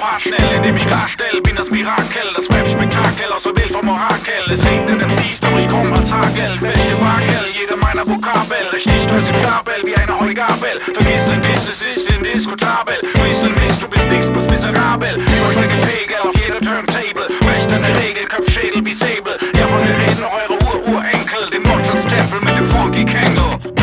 Part schnell, indem ich klarstell, bin das Mirakel, das Rap-Spektakel aus der Welt von Orakel. Es regnet im Siehst, doch ich komm als Hagel. Welche Wakel, jede meiner Vokabel, ich nicht im Stapel wie eine Heugabel. Vergiss den Biss, es ist indiskutabel. Riesel Mist, du bist nix, plus miserabel. Übersteige Pegel auf jedem Turntable. Recht an der Regel, Köpfschädel wie Säbel. Ja, von mir reden eure Ur-Urenkel, dem Wortschutztempel mit dem Funky Kangel.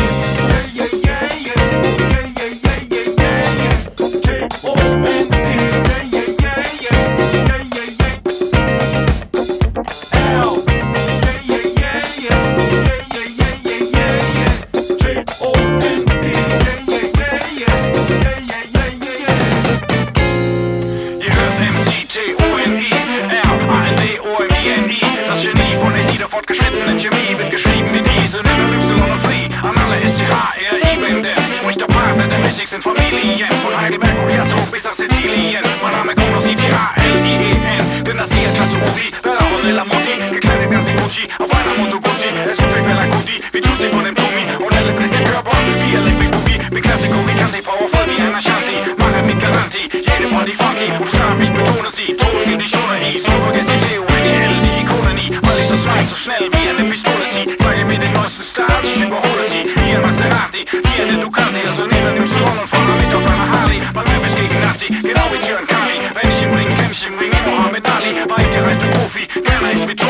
Fortgeschrittenen Chemie wird geschrieben mit I, sind Y und Free. An alle S-T-H-R-I-Wende. Spricht der Partner der wichtigsten Familien. Von Heidelberg und Herzog bis nach Sizilien. Mein Name aus I-T-H-L-I-E-N. Denn das hier Klasse Uri, Bella und Lilla Mutti. Gekleidet ganz in Gucci, auf einer Moto Gucci. Es ist wie Fela Kuti, wie Juicy von dem Tumi. Und bläst den Körper, wie Electric Boogie. Wie Classico, wie Kanti, powerful wie ein Ashanti. Mache mit Garantie, jede Party funky. Buchstaben, ich betone sie, Ton in die Schone I. So vergiss die T-O-N-E-L, so schnell wie eine Pistole zieh. Zeige mir den neuesten Stars, ich überhole sie. Hier ein Maserati, hier eine Ducati. Also nimm nimmst du und fahr mit auf deiner Harley. Mein Rap ist gegen Nazi, genau wie Kali. Wenn ich im Ring kämpf ich im Ring wie Mohammed Ali. Weit gereiste Profi, gerne ich wie